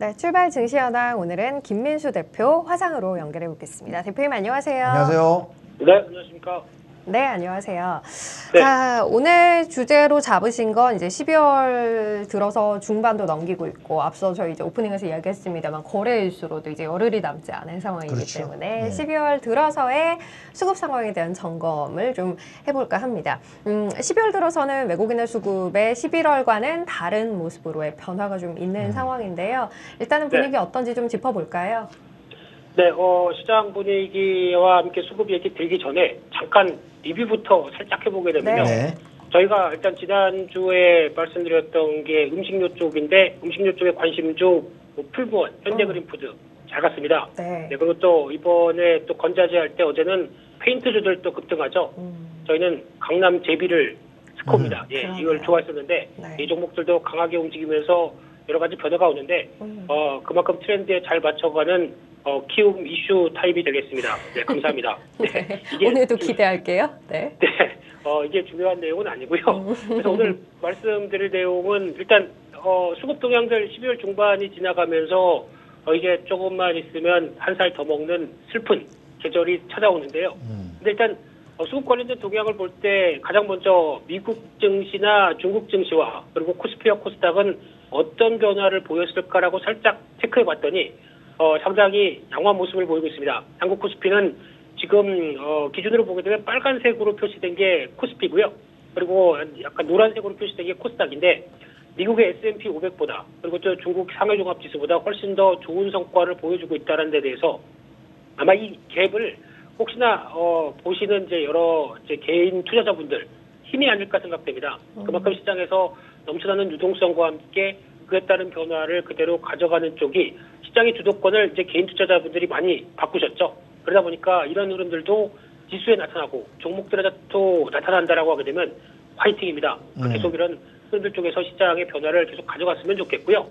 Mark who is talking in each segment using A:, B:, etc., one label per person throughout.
A: 네, 출발 증시연왕 오늘은 김민수 대표 화상으로 연결해 보겠습니다. 대표님 안녕하세요.
B: 안녕하세요.
C: 네, 안녕하십니까.
A: 네, 안녕하세요.
C: 네.
A: 자, 오늘 주제로 잡으신 건 이제 12월 들어서 중반도 넘기고 있고 앞서 저희 이제 오프닝에서 이야기했습니다만 거래일수로도 이제 열흘이 남지 않은 상황이기
B: 그렇죠.
A: 때문에
B: 네.
A: 12월 들어서의 수급 상황에 대한 점검을 좀 해볼까 합니다. 음, 12월 들어서는 외국인의 수급의 11월과는 다른 모습으로의 변화가 좀 있는
B: 음.
A: 상황인데요. 일단은
C: 네.
A: 분위기 어떤지 좀 짚어볼까요?
C: 네, 어, 시장 분위기와 함께 수급 얘기 들기 전에 잠깐 리뷰부터 살짝 해보게 되면요.
B: 네.
C: 저희가 일단 지난주에 말씀드렸던 게 음식료 쪽인데 음식료 쪽에 관심주 뭐 풀무원, 현대그린푸드 잘 갔습니다.
A: 네.
C: 네, 그리고 또 이번에 또 건자재 할 때 어제는 페인트주들 또 급등하죠.
A: 음,
C: 저희는 강남 제비를 스코입니다. 예,
A: 그러네요.
C: 이걸 좋아했었는데
A: 네.
C: 이 종목들도 강하게 움직이면서 여러 가지 변화가 오는데
A: 음.
C: 어, 그만큼 트렌드에 잘 맞춰가는 어, 키움 이슈 타입이 되겠습니다. 네, 감사합니다.
A: 네.
C: 이게-
A: 오늘도 기대할게요. 네.
C: 네, 어, 이게 중요한 내용은 아니고요.
A: 음.
C: 그래서 오늘 말씀드릴 내용은 일단 어, 수급 동향들 12월 중반이 지나가면서 어, 이제 조금만 있으면 한 살 더 먹는 슬픈 계절이 찾아오는데요.
B: 음.
C: 근데 일단 어, 수급 관련된 동향을 볼 때 가장 먼저 미국 증시나 중국 증시와 그리고 코스피와 코스닥은 어떤 변화를 보였을까라고 살짝 체크해 봤더니 어, 상당히 양호한 모습을 보이고 있습니다. 한국 코스피는 지금 어, 기준으로 보게 되면 빨간색으로 표시된 게 코스피고요. 그리고 약간 노란색으로 표시된 게 코스닥인데 미국의 S&P 500보다 그리고 또 중국 상해 종합 지수보다 훨씬 더 좋은 성과를 보여주고 있다는 데 대해서 아마 이 갭을 혹시나 어, 보시는 이제 여러 이제 개인 투자자분들 힘이 아닐까 생각됩니다. 그만큼 시장에서 넘쳐나는 유동성과 함께 그에 따른 변화를 그대로 가져가는 쪽이 시장의 주도권을 이제 개인 투자자분들이 많이 바꾸셨죠. 그러다 보니까 이런 흐름들도 지수에 나타나고 종목들에도 나타난다라고 하게 되면 화이팅입니다.
B: 음.
C: 계속 이런 흐름들 쪽에서 시장의 변화를 계속 가져갔으면 좋겠고요.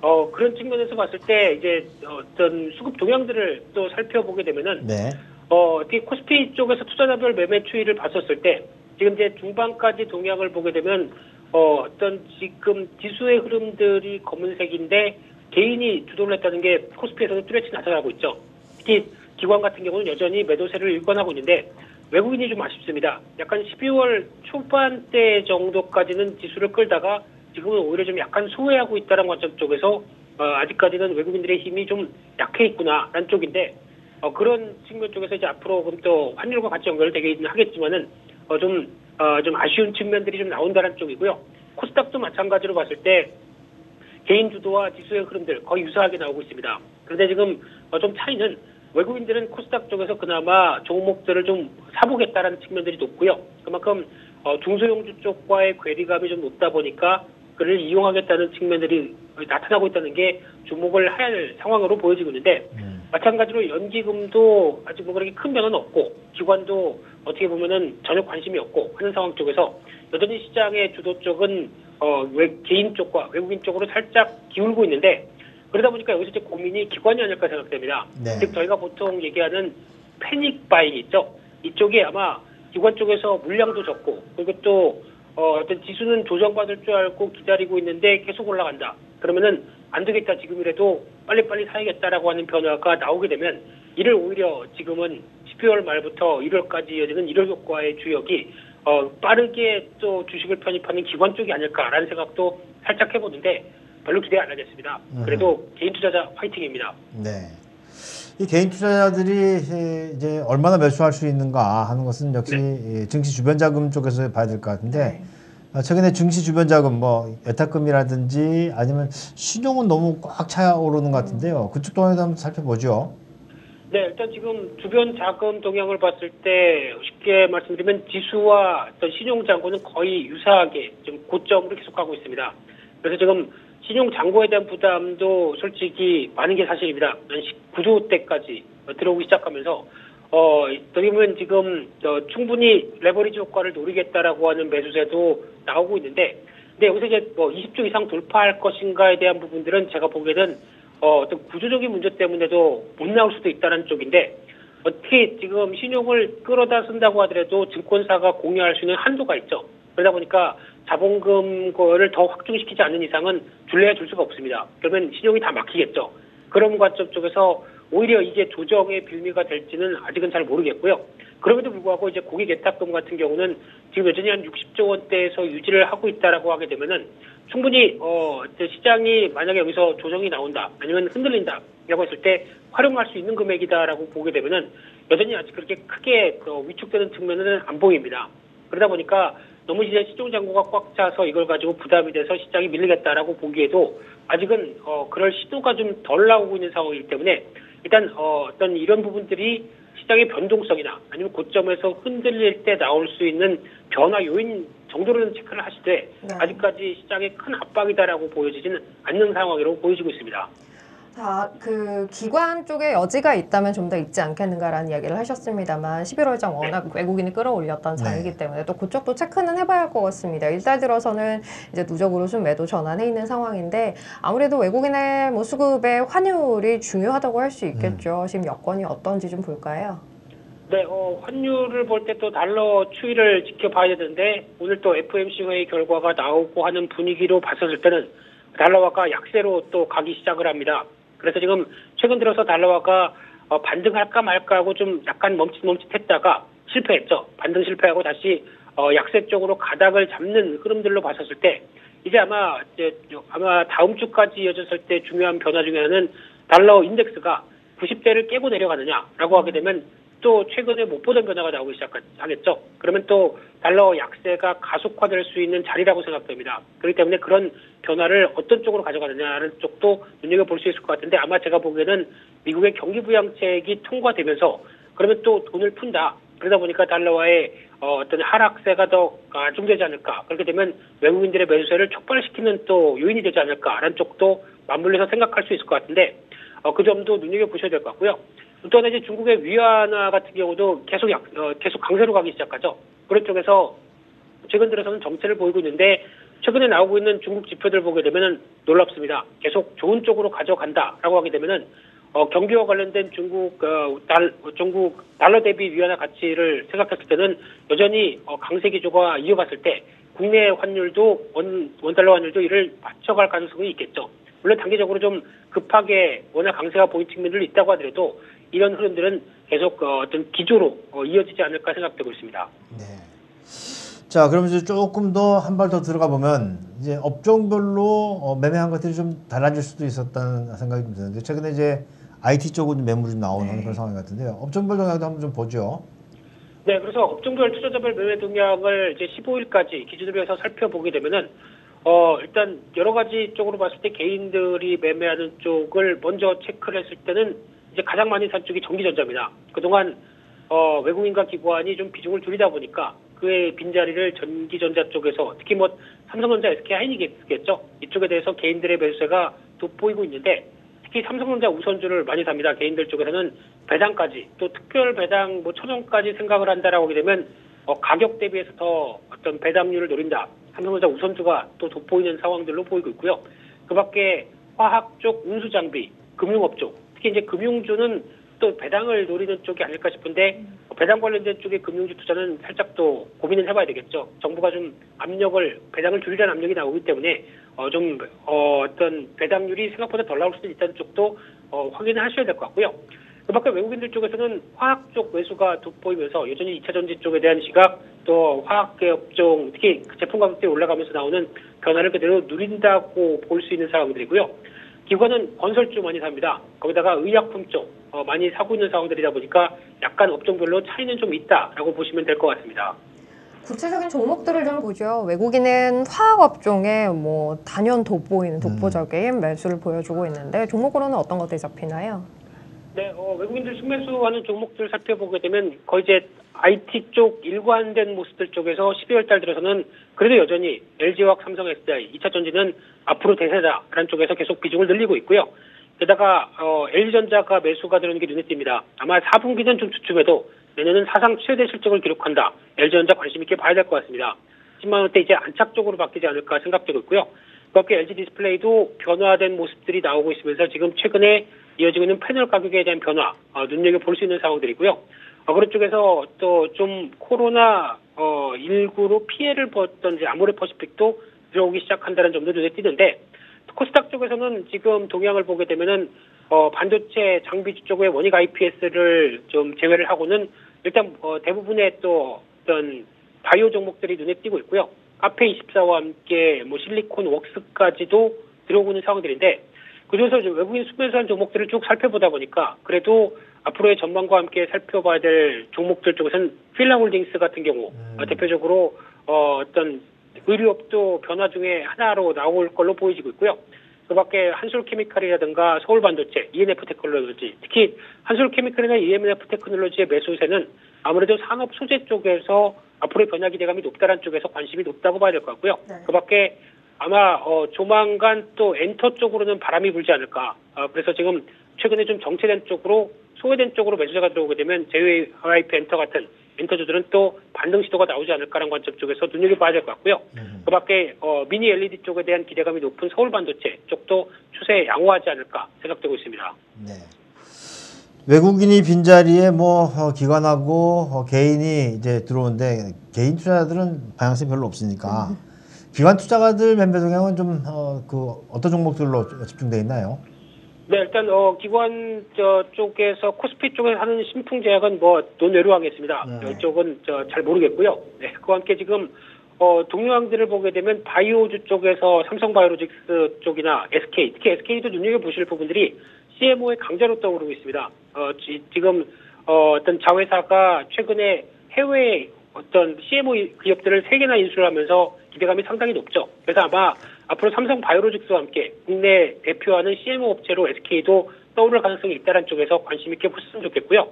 C: 어, 그런 측면에서 봤을 때 이제 어떤 수급 동향들을 또 살펴보게 되면은
B: 네.
C: 어, 어떻게 코스피 쪽에서 투자자별 매매 추이를 봤었을 때 지금 이제 중반까지 동향을 보게 되면 어, 어떤 지금 지수의 흐름들이 검은색인데 개인이 주도를 했다는 게 코스피에서도 뚜렷이 나타나고 있죠. 특히 기관 같은 경우는 여전히 매도세를 일관하고 있는데 외국인이 좀 아쉽습니다. 약간 12월 초반대 정도까지는 지수를 끌다가 지금은 오히려 좀 약간 소외하고 있다는 관점 쪽에서 어, 아직까지는 외국인들의 힘이 좀 약해 있구나라는 쪽인데 어, 그런 측면 쪽에서 이제 앞으로 그럼 또 환율과 같이 연결되긴 하겠지만은 어, 좀, 어, 좀 아쉬운 측면들이 좀 나온다는 쪽이고요. 코스닥도 마찬가지로 봤을 때 개인 주도와 지수의 흐름들 거의 유사하게 나오고 있습니다. 그런데 지금 어, 좀 차이는 외국인들은 코스닥 쪽에서 그나마 종목들을 좀 사보겠다라는 측면들이 높고요. 그만큼 어, 중소형주 쪽과의 괴리감이 좀 높다 보니까 그를 이용하겠다는 측면들이 나타나고 있다는 게 주목을 할 상황으로 보여지고 있는데
B: 음.
C: 마찬가지로 연기금도 아직 뭐 그렇게 큰 변화는 없고 기관도 어떻게 보면은 전혀 관심이 없고 하는 상황 쪽에서 여전히 시장의 주도 쪽은 어, 외, 개인 쪽과 외국인 쪽으로 살짝 기울고 있는데 그러다 보니까 여기서 이제 고민이 기관이 아닐까 생각됩니다.
B: 네.
C: 즉 저희가 보통 얘기하는 패닉 바잉 있죠. 이쪽에 아마 기관 쪽에서 물량도 적고 그리고 또 어, 어떤 지수는 조정받을 줄 알고 기다리고 있는데 계속 올라간다. 그러면은 안 되겠다 지금이라도 빨리빨리 사야겠다라고 하는 변화가 나오게 되면 이를 오히려 지금은 12월 말부터 1월까지 이어지는 1월 효과의 주역이 어, 빠르게 또 주식을 편입하는 기관 쪽이 아닐까라는 생각도 살짝 해보는데 별로 기대 안 하겠습니다. 그래도 개인 투자자 화이팅입니다.
B: 네. 이 개인 투자자들이 에, 이제 얼마나 매수할 수 있는가 하는 것은 역시 이 증시 주변 자금 쪽에서 봐야 될 것 같은데
A: 네.
B: 아, 최근에 증시 주변 자금 뭐 예탁금이라든지 아니면 신용은 너무 꽉 차오르는 것 같은데요. 그쪽 동안에도 한번 살펴보죠.
C: 네, 일단 지금 주변 자금 동향을 봤을 때 쉽게 말씀드리면 지수와 어떤 신용 잔고는 거의 유사하게 지금 고점으로 계속 가고 있습니다. 그래서 지금 신용 잔고에 대한 부담도 솔직히 많은 게 사실입니다. 한 19조 대까지 들어오기 시작하면서 어, 어떻게 보면 지금 어, 충분히 레버리지 효과를 노리겠다라고 하는 매수세도 나오고 있는데, 근데 여기서 이제 뭐 20조 이상 돌파할 것인가에 대한 부분들은 제가 보기에는 어, 어떤 구조적인 문제 때문에도 못 나올 수도 있다는 쪽인데, 어떻게 지금 신용을 끌어다 쓴다고 하더라도 증권사가 공유할 수 있는 한도가 있죠. 그러다 보니까 자본금 거를 더 확충시키지 않는 이상은 줄래야 줄 수가 없습니다. 그러면 신용이 다 막히겠죠. 그런 관점 쪽에서 오히려 이게 조정의 빌미가 될지는 아직은 잘 모르겠고요. 그럼에도 불구하고 이제 고객 예탁금 같은 경우는 지금 여전히 한 60조 원대에서 유지를 하고 있다라고 하게 되면은 충분히 어 시장이 만약에 여기서 조정이 나온다 아니면 흔들린다라고 했을 때 활용할 수 있는 금액이다라고 보게 되면은 여전히 아직 그렇게 크게 그 위축되는 측면은 안 보입니다. 그러다 보니까 너무 이제 시중 잔고가 꽉 차서 이걸 가지고 부담이 돼서 시장이 밀리겠다라고 보기에도 아직은 어 그럴 시도가 좀 덜 나오고 있는 상황이기 때문에 일단 어 어떤 이런 부분들이 시장의 변동성이나 아니면 고점에서 흔들릴 때 나올 수 있는 변화 요인 정도로는 체크를 하시되
A: 네.
C: 아직까지 시장에 큰 압박이다라고 보여지지는 않는 상황이라고 보여지고 있습니다.
A: 자, 그 기관 쪽에 여지가 있다면 좀 더 있지 않겠는가라는 이야기를 하셨습니다만 11월장 워낙 외국인이 끌어올렸던
B: 네.
A: 장이기 때문에 또 그쪽도 체크는 해봐야 할 것 같습니다. 일달 들어서는 이제 누적으로 좀 매도 전환해 있는 상황인데 아무래도 외국인의 뭐 수급의 환율이 중요하다고 할 수 있겠죠. 지금 여건이 어떤지 좀 볼까요?
C: 네, 어, 환율을 볼 때 또 달러 추이를 지켜봐야 되는데 오늘 또 FMC 회의 결과가 나오고 하는 분위기로 봤었을 때는 달러화가 약세로 또 가기 시작을 합니다. 그래서 지금 최근 들어서 달러화가 어, 반등할까 말까 하고 좀 약간 멈칫멈칫했다가 실패했죠. 반등 실패하고 다시 어, 약세 쪽으로 가닥을 잡는 흐름들로 봤었을 때 이제 아마 이제 아마 다음 주까지 이어졌을 때 중요한 변화 중에 하나는 달러 인덱스가 90대를 깨고 내려가느냐라고 하게 되면 또 최근에 못 보던 변화가 나오기 시작하겠죠. 그러면 또 달러 약세가 가속화될 수 있는 자리라고 생각됩니다. 그렇기 때문에 그런 변화를 어떤 쪽으로 가져가느냐는 쪽도 눈여겨볼 수 있을 것 같은데 아마 제가 보기에는 미국의 경기부양책이 통과되면서 그러면 또 돈을 푼다. 그러다 보니까 달러와의 어, 어떤 하락세가 더 가중되지 않을까. 그렇게 되면 외국인들의 매수세를 촉발시키는 또 요인이 되지 않을까라는 쪽도 맞물려서 생각할 수 있을 것 같은데 어, 그 점도 눈여겨보셔야 될 것 같고요. 또 하나 이제 중국의 위안화 같은 경우도 계속 약, 어, 계속 강세로 가기 시작하죠. 그런 쪽에서 최근 들어서는 정체를 보이고 있는데 최근에 나오고 있는 중국 지표들 보게 되면은 놀랍습니다. 계속 좋은 쪽으로 가져간다라고 하게 되면은 어, 경기와 관련된 중국 어, 달 중국 달러 대비 위안화 가치를 생각했을 때는 여전히 어, 강세 기조가 이어갔을 때 국내 환율도 원 원달러 환율도 이를 맞춰갈 가능성이 있겠죠. 물론 단기적으로 좀 급하게 워낙 강세가 보인 측면들이 있다고 하더라도 이런 흐름들은 계속 어, 어떤 기조로 어, 이어지지 않을까 생각되고 있습니다.
B: 네. 자, 그럼 이제 조금 더 한 발 더 들어가 보면 이제 업종별로 어, 매매한 것들이 좀 달라질 수도 있었다는 생각이 좀 드는데 최근에 이제 IT 쪽으로 매물이 좀 나오는
A: 네.
B: 그런 상황 같은데요. 업종별 동향도 한번 좀 보죠.
C: 네, 그래서 업종별 투자자별 매매 동향을 이제 15일까지 기준으로 해서 살펴보게 되면은 어 일단 여러 가지 쪽으로 봤을 때 개인들이 매매하는 쪽을 먼저 체크를 했을 때는 이제 가장 많이 산 쪽이 전기전자입니다. 그동안 어 외국인과 기관이 좀 비중을 줄이다 보니까 그의 빈자리를 전기전자 쪽에서 특히 뭐 삼성전자, SK 하이닉스겠죠. 이쪽에 대해서 개인들의 매수세가 돋보이고 있는데 특히 삼성전자 우선주를 많이 삽니다. 개인들 쪽에서는 배당까지 또 특별 배당 뭐 천원까지 생각을 한다라고 하게 되면 어, 가격 대비해서 더 어떤 배당률을 노린다. 삼성전자 우선주가 또 돋보이는 상황들로 보이고 있고요. 그 밖에 화학 쪽 운수 장비, 금융업 쪽 특히 이제 금융주는 또 배당을 노리는 쪽이 아닐까 싶은데 어, 배당 관련된 쪽의 금융주 투자는 살짝 또 고민을 해봐야 되겠죠. 정부가 좀 압력을 배당을 줄이라는 압력이 나오기 때문에 어, 좀 어, 어떤 배당률이 생각보다 덜 나올 수도 있다는 쪽도 어, 확인을 하셔야 될 것 같고요. 그밖에 외국인들 쪽에서는 화학 쪽 매수가 돋보이면서 여전히 2차 전지 쪽에 대한 시각 또 화학 계 업종 특히 그 제품 가격들이 올라가면서 나오는 변화를 그대로 누린다고 볼 수 있는 상황들이고요. 기관은 건설주 많이 삽니다. 거기다가 의약품 쪽 어, 많이 사고 있는 상황들이다 보니까 약간 업종별로 차이는 좀 있다라고 보시면 될 것 같습니다.
A: 구체적인 종목들을 좀 보죠. 외국인은 화학업종에 뭐 단연 돋보이는 독보적인 매수를 보여주고 있는데 종목으로는 어떤 것들이 잡히나요?
C: 네, 어, 외국인들 순매수하는 종목들 살펴보게 되면 거의 이제 IT 쪽 일관된 모습들 쪽에서 12월 달 들어서는 그래도 여전히 LG화학, 삼성, SDI, 2차 전지는 앞으로 대세다라는 쪽에서 계속 비중을 늘리고 있고요. 게다가 어, LG전자가 매수가 들어오는 게 눈에 띕니다. 아마 4분기는 좀 주춤해도 내년은 사상 최대 실적을 기록한다. LG전자 관심 있게 봐야 될 것 같습니다. 10만 원대 이제 안착적으로 바뀌지 않을까 생각되고 있고요. 그밖에 LG 디스플레이도 변화된 모습들이 나오고 있으면서 지금 최근에 이어지고 있는 패널 가격에 대한 변화 어, 눈여겨 볼 수 있는 상황들이고요. 어, 그런 쪽에서 또 좀 코로나 어, 일구로 피해를 봤던 이제 아모레 퍼시픽도 들어오기 시작한다는 점도 눈에 띄는데 코스닥 쪽에서는 지금 동향을 보게 되면은 어, 반도체 장비 쪽의 원익 IPS를 좀 제외를 하고는 일단 어, 대부분의 또 어떤 바이오 종목들이 눈에 띄고 있고요. 카페 24와 함께 뭐 실리콘 웍스까지도 들어오고 있는 상황들인데 그중에서 외국인 수매수한 종목들을 쭉 살펴보다 보니까 그래도 앞으로의 전망과 함께 살펴봐야 될 종목들 쪽에서는 필라홀딩스 같은 경우
B: 음.
C: 어, 대표적으로 어, 어떤 의류업도 변화 중에 하나로 나올 걸로 보이지고 있고요. 그 밖에 한솔케미칼이라든가 서울반도체, ENF 테크놀로지, 특히 한솔케미칼이나 ENF 테크놀로지의 매수세는 아무래도 산업 소재 쪽에서 앞으로의 변화 기대감이 높다는 쪽에서 관심이 높다고 봐야 될 것 같고요.
A: 네.
C: 그 밖에 아마 어, 조만간 또 엔터 쪽으로는 바람이 불지 않을까. 어, 그래서 지금 최근에 좀 정체된 쪽으로 소외된 쪽으로 매수세가 들어오게 되면 JYP 엔터 같은 엔터주들은 또 반등 시도가 나오지 않을까라는 관점 쪽에서 눈여겨봐야 될 것 같고요. 그밖에 어, 미니 LED 쪽에 대한 기대감이 높은 서울 반도체 쪽도 추세 양호하지 않을까 생각되고 있습니다.
B: 네. 외국인이 빈자리에 뭐 어, 기관하고 어, 개인이 이제 들어오는데 개인 투자자들은 방향성이 별로 없으니까 기관 투자가들 매매 동향은 좀 어, 그 어떤 종목들로 집중돼 있나요?
C: 네, 일단 어 기관 저 쪽에서 코스피 쪽에 하는 신풍 제약은 뭐 논외로 하겠습니다.
B: 네.
C: 이쪽은 저 잘 모르겠고요. 네, 그와 함께 지금 어 동료항들을 보게 되면 바이오주 쪽에서 삼성바이오로직스 쪽이나 SK, 특히 SK도 눈여겨 보실 부분들이 CMO의 강자로 떠오르고 있습니다. 어 지, 금 어, 어떤 자회사가 최근에 해외 어떤 CMO 기업들을 세 개나 인수를 하면서 기대감이 상당히 높죠. 그래서 아마 앞으로 삼성 바이오로직스와 함께 국내 대표하는 CMO 업체로 SK도 떠오를 가능성이 있다는 쪽에서 관심 있게 보셨으면 좋겠고요.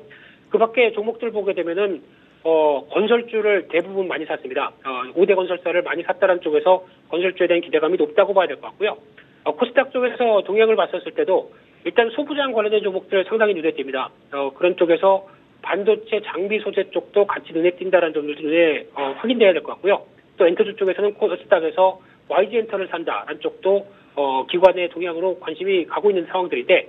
C: 그 밖에 종목들 보게 되면은 어, 건설주를 대부분 많이 샀습니다. 어, 5대 건설사를 많이 샀다는 쪽에서 건설주에 대한 기대감이 높다고 봐야 될 것 같고요. 어, 코스닥 쪽에서 동향을 봤었을 때도 일단 소부장 관련된 종목들 상당히 눈에 띄입니다. 어, 그런 쪽에서 반도체 장비 소재 쪽도 같이 눈에 띈다는 점들도 눈에 어, 확인돼야 될 것 같고요. 또 엔터주 쪽에서는 코스닥에서 YG 엔터를 산다라는 쪽도 어, 기관의 동향으로 관심이 가고 있는 상황들인데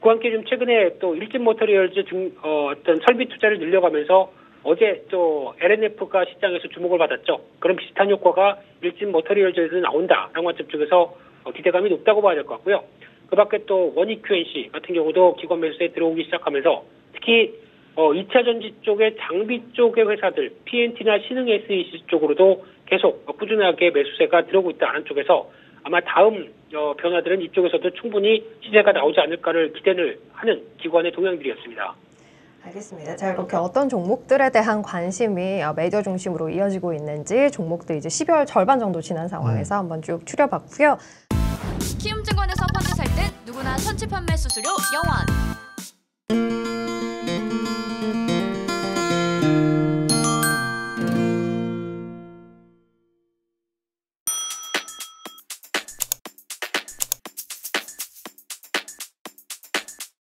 C: 그와 함께 좀 최근에 또 일진 머티리얼즈 등 어, 어떤 설비 투자를 늘려가면서 어제 또 L&F가 시장에서 주목을 받았죠. 그런 비슷한 효과가 일진 머티리얼즈에서 나온다라는 관점 쪽에서 어, 기대감이 높다고 봐야 될 것 같고요. 그 밖에 또 원익 QNC 같은 경우도 기관 매수에 들어오기 시작하면서 특히 어, 2차 전지 쪽의 장비 쪽의 회사들, PNT나 신흥 SEC 쪽으로도 계속 어, 꾸준하게 매수세가 들어오고 있다는 쪽에서 아마 다음 어, 변화들은 이쪽에서도 충분히 시세가 나오지 않을까를 기대를 하는 기관의 동향들이었습니다.
A: 알겠습니다. 자, 이렇게 어떤 종목들에 대한 관심이 어, 메이저 중심으로 이어지고 있는지 종목들 이제 12월 절반 정도 지난 상황에서 한번 쭉 추려봤고요.
D: 키움증권에서 펀드 살 땐 누구나 선취 판매 수수료 0원